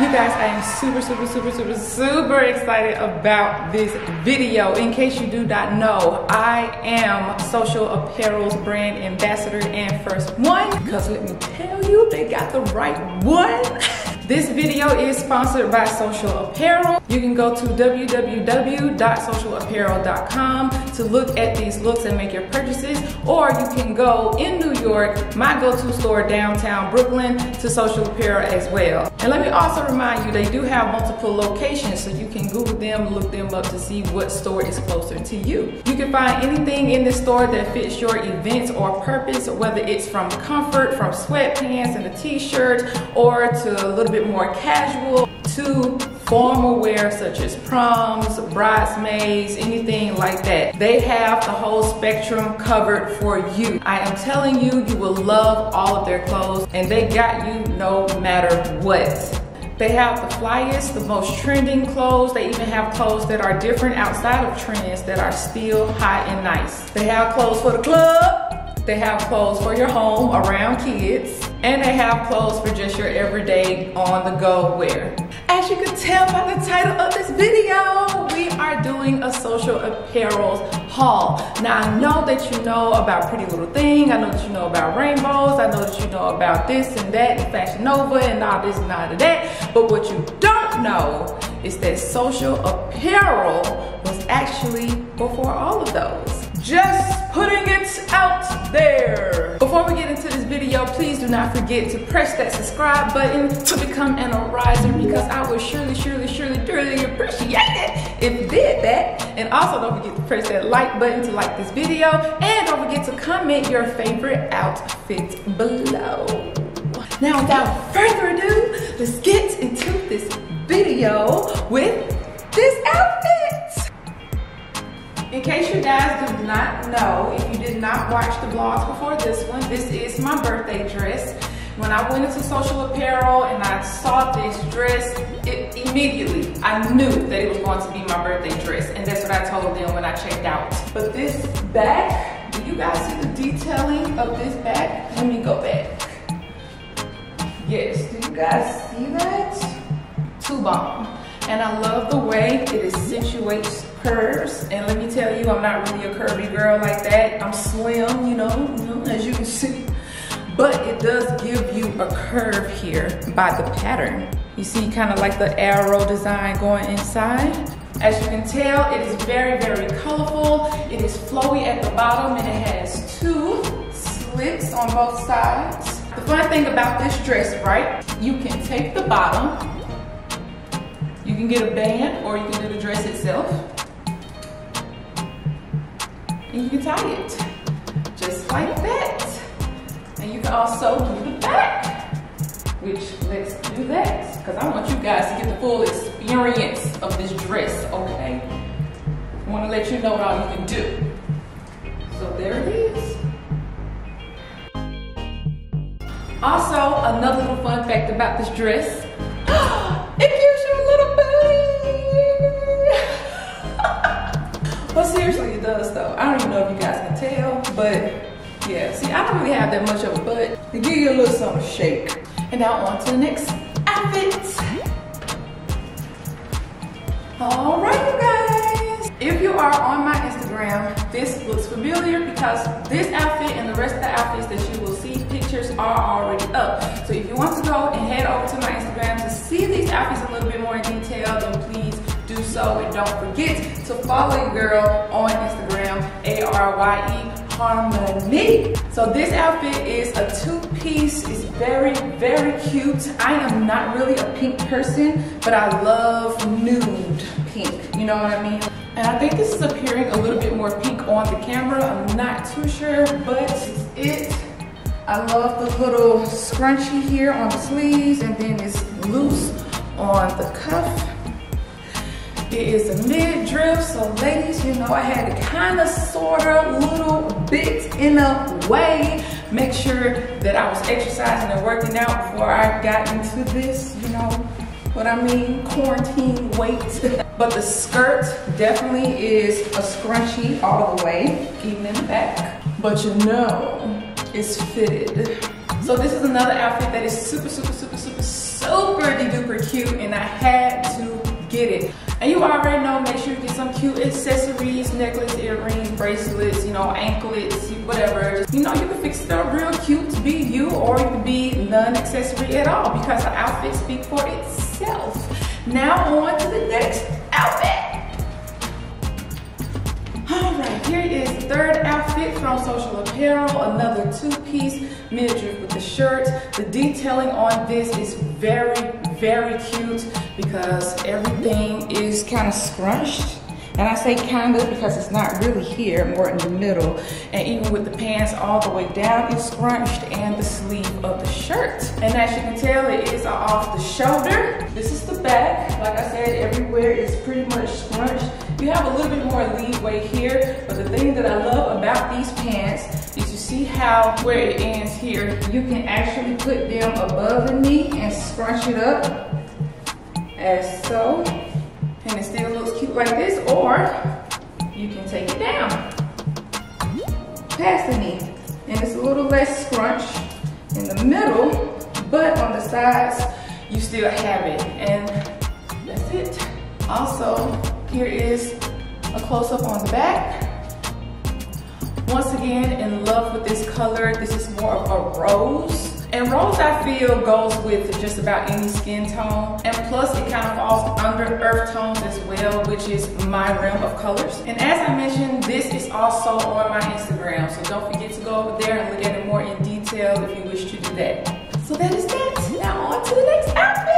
You guys, I am super, super, super, super, super excited about this video. In case you do not know, I am Social Apparel's brand ambassador and first one. Because let me tell you, they got the right one. This video is sponsored by Social Apparel. You can go to www.socialapparel.com to look at these looks and make your purchases, or you can go in New York, my go-to store downtown Brooklyn, to Social Apparel as well. And let me also remind you, they do have multiple locations, so you can Google them, look them up to see what store is closer to you. You can find anything in the store that fits your events or purpose, whether it's from comfort, from sweatpants and a t-shirt, or to a little bit more casual to formal wear such as proms, bridesmaids, anything like that. They have the whole spectrum covered for you. I am telling you, you will love all of their clothes and they got you no matter what. They have the flyest, the most trending clothes. They even have clothes that are different outside of trends that are still hot and nice. They have clothes for the club. They have clothes for your home around kids. And they have clothes for just your everyday on the go wear. As you can tell by the title of this video, we are doing a social apparel haul. Now I know that you know about Pretty Little Thing, I know that you know about rainbows, I know that you know about this and that and Fashion Nova and all this and all of that, but what you don't know is that social apparel was actually before all of those. Just putting it out there. Before we get into this video, please do not forget to press that subscribe button to become an ariser because I would surely, surely, surely, surely appreciate it if you did that. And also don't forget to press that like button to like this video and don't forget to comment your favorite outfit below. Now without further ado, let's get into this video with this outfit. In case you guys do not know, if you did not watch the vlogs before this one, this is my birthday dress. When I went into social apparel and I saw this dress, it, immediately I knew that it was going to be my birthday dress. And that's what I told them when I checked out. But this back, do you guys see the detailing of this back? Let me go back. Yes, do you guys see that? Too bomb. And I love the way it accentuates curves. And let me tell you, I'm not really a curvy girl like that. I'm slim, you know, you know, as you can see. But it does give you a curve here by the pattern. You see kind of like the arrow design going inside. As you can tell, it is very, very colorful. It is flowy at the bottom and it has two slits on both sides. The fun thing about this dress, right? You can take the bottom you can get a band or you can do the dress itself. And you can tie it just like that. And you can also do the back, which let's do that. Because I want you guys to get the full experience of this dress, okay? I want to let you know what all you can do. So there it is. Also, another little fun fact about this dress. Seriously, it does though. I don't even know if you guys can tell, but yeah. See, I don't really have that much of a butt. To give you a little something shake. And now on to the next outfit. All right, you guys. If you are on my Instagram, this looks familiar because this outfit and the rest of the outfits that you will see pictures are already up. So if you want to go and head over to my Instagram to see these outfits a little bit more in detail, so. And don't forget to follow your girl on Instagram, A-R-Y-E Harmony. So this outfit is a two-piece. It's very, very cute. I am not really a pink person, but I love nude pink. You know what I mean? And I think this is appearing a little bit more pink on the camera. I'm not too sure, but it's it. I love the little scrunchie here on the sleeves and then it's loose on the cuff. It is a midriff, so ladies, you know, I had to kind of, sort of, little bit in a way, make sure that I was exercising and working out before I got into this, you know what I mean, quarantine weight. but the skirt definitely is a scrunchie all the way, even in the back. But you know, it's fitted. So this is another outfit that is super, super, super, super, super duper cute and I had to get it. And you already know, make sure you get some cute accessories, necklace, earrings, bracelets, you know, anklets, whatever. You know, you can fix it up real cute to be you or you can be non-accessory at all because the outfit speaks for itself. Now on to the next outfit. All right, here is third outfit from Social Apparel, another two-piece midriff with the shirt. The detailing on this is very, very cute because everything is kind of scrunched. And I say kind of because it's not really here, more in the middle. And even with the pants all the way down, it's scrunched and the sleeve of the shirt. And as you can tell, it is off the shoulder. This is the back. Like I said, everywhere is pretty much scrunched. You have a little bit more leeway here, but the thing that I love about these pants see how where it ends here, you can actually put them above the knee and scrunch it up as so and it still looks cute like this, or you can take it down past the knee. And it's a little less scrunch in the middle, but on the sides, you still have it. And that's it. Also, here is a close-up on the back. Once again, in love with this color. This is more of a rose. And rose, I feel, goes with just about any skin tone. And plus, it kind of falls under earth tones as well, which is my realm of colors. And as I mentioned, this is also on my Instagram. So don't forget to go over there and look at it more in detail if you wish to do that. So that is that. Now on to the next outfit.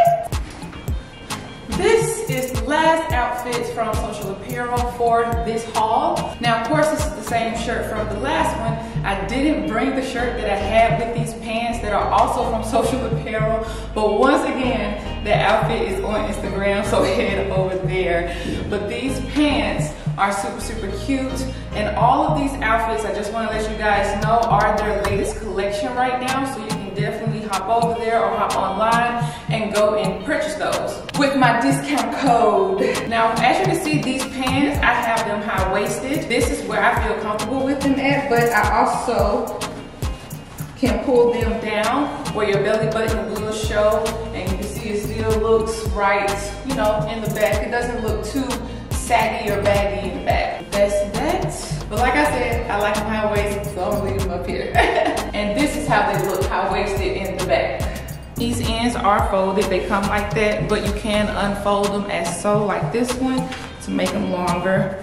Last outfits from Social Apparel for this haul. Now, of course, this is the same shirt from the last one. I didn't bring the shirt that I had with these pants that are also from Social Apparel. But once again, the outfit is on Instagram, so head over there. But these pants are super, super cute. And all of these outfits, I just wanna let you guys know, are their latest collection right now. So you definitely hop over there or hop online and go and purchase those with my discount code. Now, as you can see, these pants, I have them high-waisted. This is where I feel comfortable with them at, but I also can pull them down where your belly button will show and you can see it still looks right, you know, in the back. It doesn't look too saggy or baggy in the back. That's that. But like I said, I like them high-waisted, so I'm leave them up here. and this is how they look high-waisted in the back. These ends are folded, they come like that, but you can unfold them as so, like this one, to make them longer.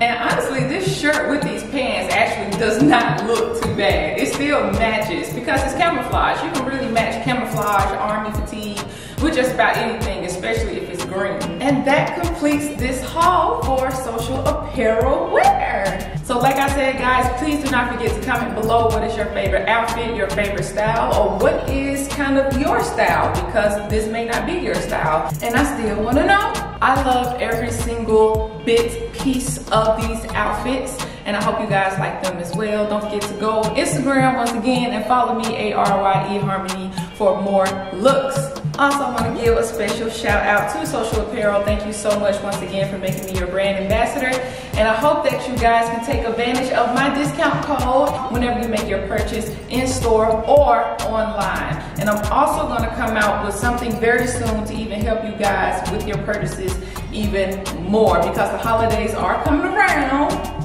And honestly, this shirt with these pants actually does not look too bad. It still matches because it's camouflage. You can really match camouflage, army fatigue, with just about anything, especially if it's green. And that completes this haul for social apparel wear. So like I said, guys, please do not forget to comment below what is your favorite outfit, your favorite style, or what is kind of your style, because this may not be your style. And I still wanna know. I love every single bit, piece of these outfits and I hope you guys like them as well. Don't forget to go Instagram once again and follow me, A-R-Y-E Harmony, for more looks. Also, I want to give a special shout out to Social Apparel. Thank you so much once again for making me your brand ambassador. And I hope that you guys can take advantage of my discount code whenever you make your purchase in store or online. And I'm also going to come out with something very soon to even help you guys with your purchases even more because the holidays are coming around.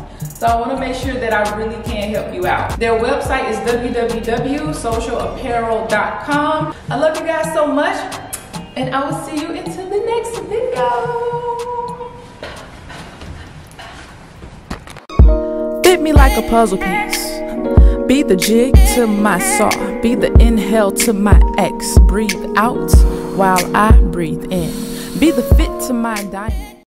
So I wanna make sure that I really can help you out. Their website is www.socialapparel.com. I love you guys so much and I will see you until Fit me like a puzzle piece. Be the jig to my saw. Be the inhale to my X. Breathe out while I breathe in. Be the fit to my diamond.